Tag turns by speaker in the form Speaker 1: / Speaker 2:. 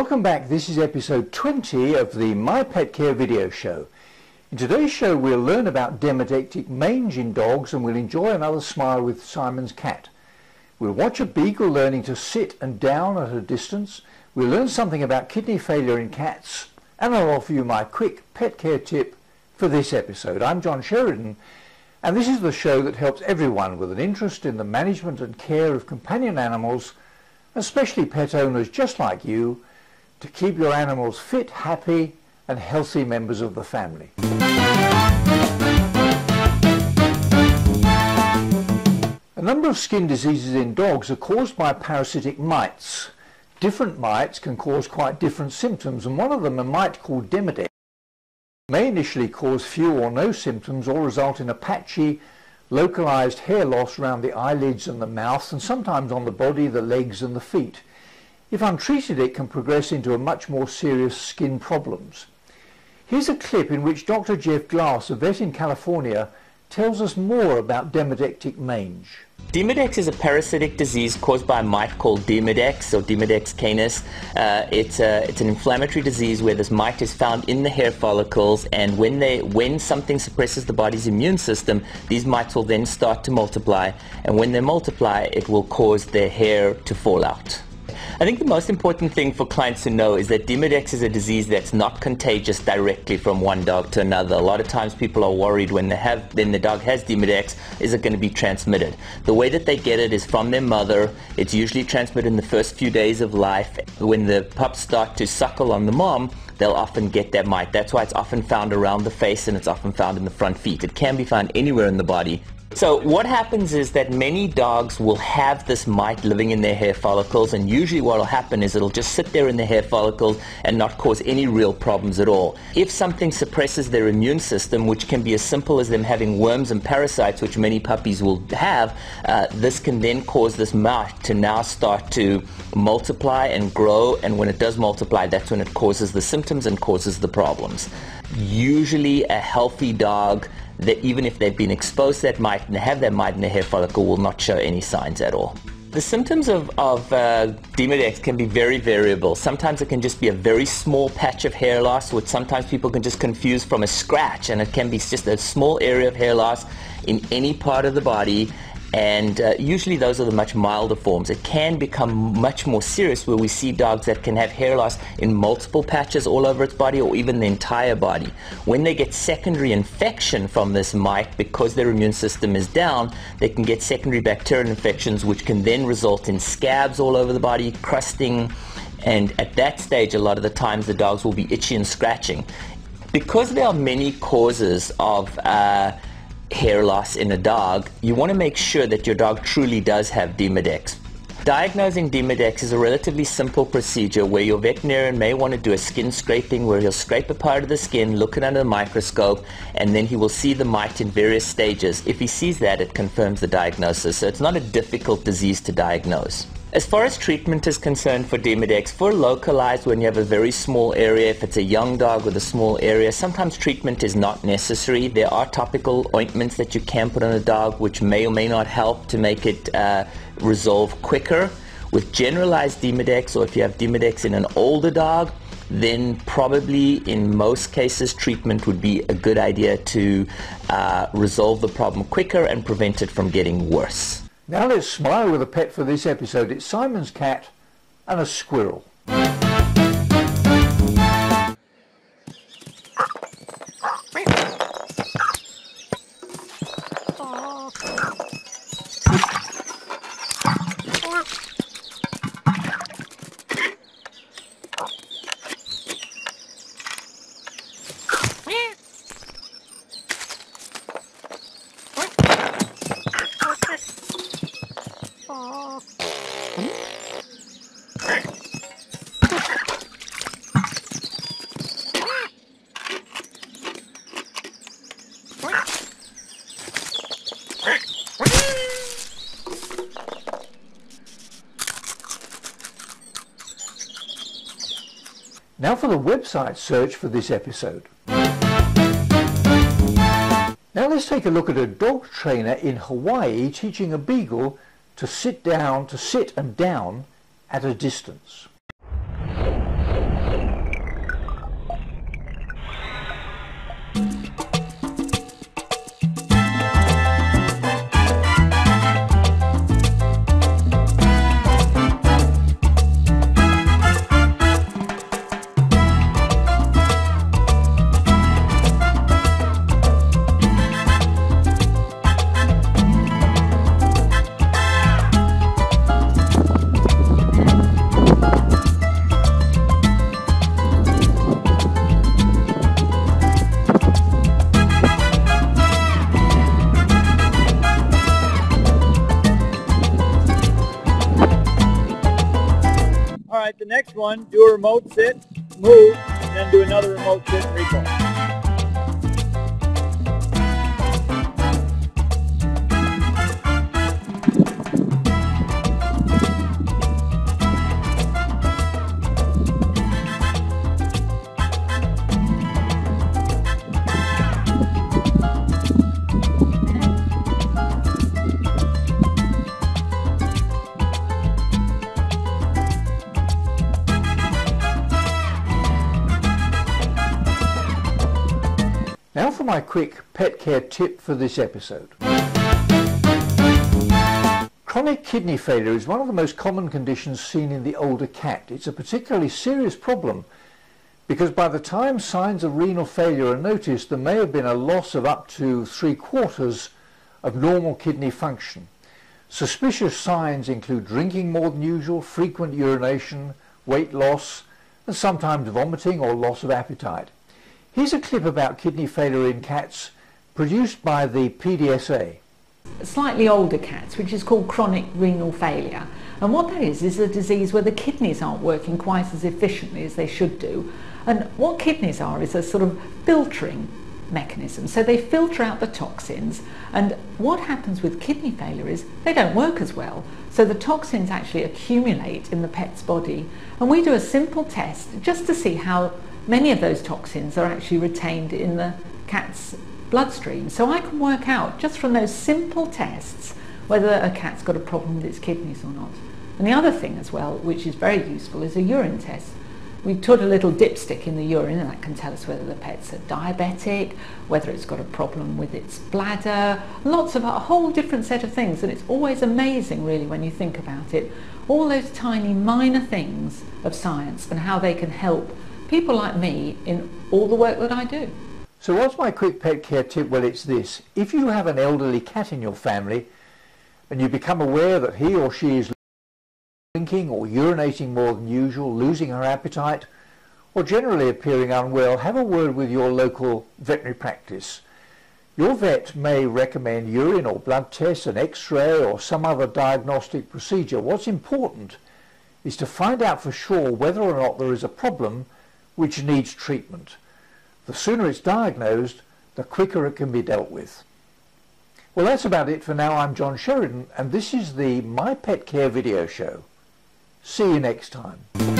Speaker 1: Welcome back. This is episode 20 of the My Pet Care video show. In today's show we'll learn about demodectic mange in dogs and we'll enjoy another smile with Simon's cat. We'll watch a beagle learning to sit and down at a distance. We'll learn something about kidney failure in cats and I'll offer you my quick pet care tip for this episode. I'm John Sheridan and this is the show that helps everyone with an interest in the management and care of companion animals, especially pet owners just like you, to keep your animals fit, happy and healthy members of the family. A number of skin diseases in dogs are caused by parasitic mites. Different mites can cause quite different symptoms and one of them, a mite called Demodex, may initially cause few or no symptoms or result in a patchy, localized hair loss around the eyelids and the mouth and sometimes on the body, the legs and the feet. If untreated, it can progress into a much more serious skin problems. Here's a clip in which Dr. Jeff Glass, a vet in California, tells us more about demodectic mange.
Speaker 2: Demodex is a parasitic disease caused by a mite called Demodex or Demodex canis. Uh, it's, a, it's an inflammatory disease where this mite is found in the hair follicles and when, they, when something suppresses the body's immune system, these mites will then start to multiply and when they multiply it will cause their hair to fall out. I think the most important thing for clients to know is that Demodex is a disease that's not contagious directly from one dog to another. A lot of times people are worried when they have, then the dog has Demodex, is it going to be transmitted? The way that they get it is from their mother. It's usually transmitted in the first few days of life. When the pups start to suckle on the mom, they'll often get that mite. That's why it's often found around the face and it's often found in the front feet. It can be found anywhere in the body. So what happens is that many dogs will have this mite living in their hair follicles and usually what will happen is it'll just sit there in the hair follicles and not cause any real problems at all. If something suppresses their immune system, which can be as simple as them having worms and parasites, which many puppies will have, uh, this can then cause this mite to now start to multiply and grow and when it does multiply, that's when it causes the symptoms and causes the problems. Usually a healthy dog that even if they've been exposed to that mite and have that mite in the hair follicle will not show any signs at all. The symptoms of, of uh, Demodex can be very variable. Sometimes it can just be a very small patch of hair loss, which sometimes people can just confuse from a scratch, and it can be just a small area of hair loss in any part of the body and uh, usually those are the much milder forms. It can become much more serious where we see dogs that can have hair loss in multiple patches all over its body or even the entire body. When they get secondary infection from this mite because their immune system is down, they can get secondary bacterial infections which can then result in scabs all over the body, crusting, and at that stage a lot of the times the dogs will be itchy and scratching. Because there are many causes of uh, hair loss in a dog, you want to make sure that your dog truly does have Demodex. Diagnosing Demodex is a relatively simple procedure where your veterinarian may want to do a skin scraping where he'll scrape a part of the skin, look it under the microscope, and then he will see the mite in various stages. If he sees that, it confirms the diagnosis. So it's not a difficult disease to diagnose. As far as treatment is concerned for Demodex, for localized when you have a very small area, if it's a young dog with a small area, sometimes treatment is not necessary. There are topical ointments that you can put on a dog which may or may not help to make it uh, resolve quicker. With generalized Demodex, or if you have Demodex in an older dog, then probably in most cases treatment would be a good idea to uh, resolve the problem quicker and prevent it from getting worse.
Speaker 1: Now let's smile with a pet for this episode. It's Simon's cat and a squirrel. Now for the website search for this episode. Now let's take a look at a dog trainer in Hawaii teaching a beagle to sit down, to sit and down at a distance.
Speaker 3: Next one, do a remote sit, move, and then do another remote sit and recall.
Speaker 1: My quick pet care tip for this episode. Chronic kidney failure is one of the most common conditions seen in the older cat. It's a particularly serious problem because by the time signs of renal failure are noticed, there may have been a loss of up to three quarters of normal kidney function. Suspicious signs include drinking more than usual, frequent urination, weight loss, and sometimes vomiting or loss of appetite. Here's a clip about kidney failure in cats produced by the PDSA.
Speaker 4: Slightly older cats, which is called chronic renal failure. And what that is, is a disease where the kidneys aren't working quite as efficiently as they should do. And what kidneys are is a sort of filtering mechanism. So they filter out the toxins and what happens with kidney failure is they don't work as well. So the toxins actually accumulate in the pet's body and we do a simple test just to see how many of those toxins are actually retained in the cat's bloodstream. So I can work out just from those simple tests whether a cat's got a problem with its kidneys or not. And the other thing as well, which is very useful, is a urine test. We put a little dipstick in the urine and that can tell us whether the pet's a diabetic, whether it's got a problem with its bladder, lots of a whole different set of things. And it's always amazing really when you think about it, all those tiny minor things of science and how they can help people like me in all the work that I do.
Speaker 1: So what's my quick pet care tip? Well, it's this. If you have an elderly cat in your family and you become aware that he or she is drinking or urinating more than usual, losing her appetite, or generally appearing unwell, have a word with your local veterinary practice. Your vet may recommend urine or blood tests, an x-ray or some other diagnostic procedure. What's important is to find out for sure whether or not there is a problem which needs treatment. The sooner it's diagnosed, the quicker it can be dealt with. Well, that's about it for now. I'm John Sheridan, and this is the My Pet Care video show. See you next time.